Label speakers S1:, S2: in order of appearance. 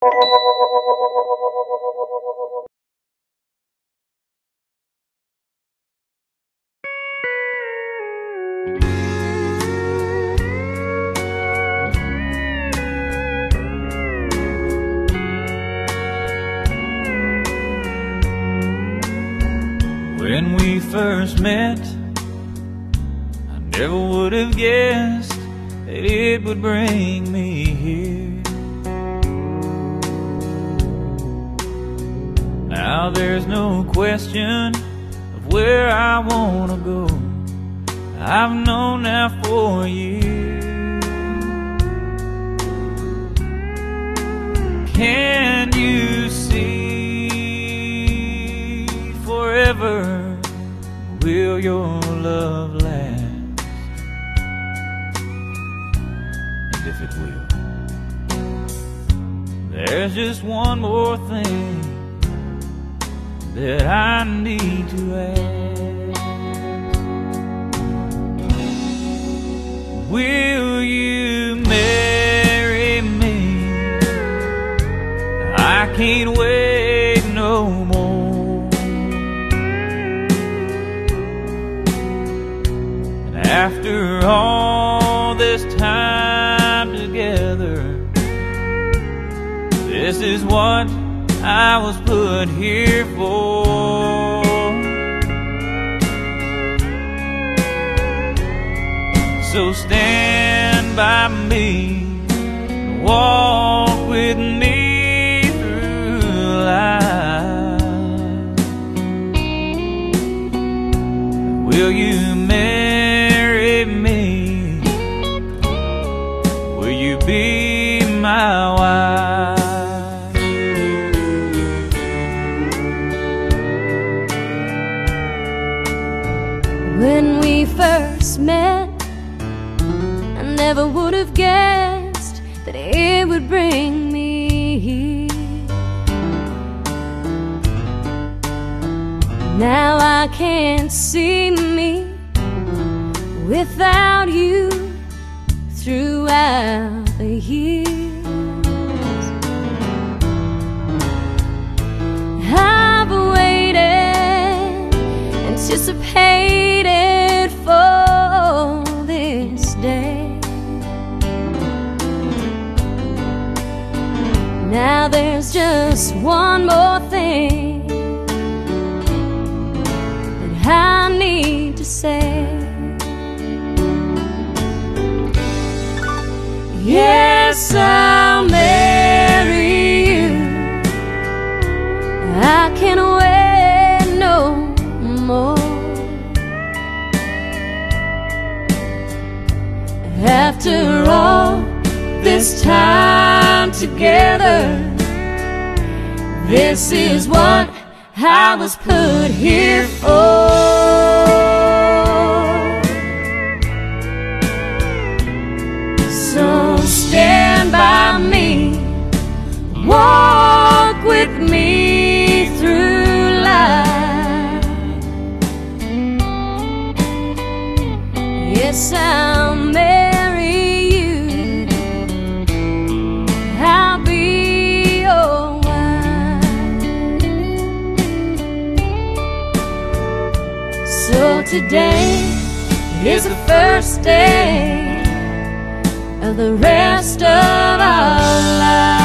S1: When we first met, I never would have guessed that it would bring me here. There's no question of where I wanna go. I've known that for years. Can you see forever? Will your love last? And if it will, there's just one more thing that I need to ask. Will you marry me? I can't wait no more. After all this time together, this is what I was put here for. So stand by me, walk with me
S2: When we first met, I never would have guessed that it would bring me here. Now I can't see me without you throughout the years. There's just one more thing that I need to say. Yes, I'll marry you. I can't wait no more. After all this time together, this is what I was put here for. So stand by me, walk with me through life. Yes, I'll today is the first day of the rest of our lives.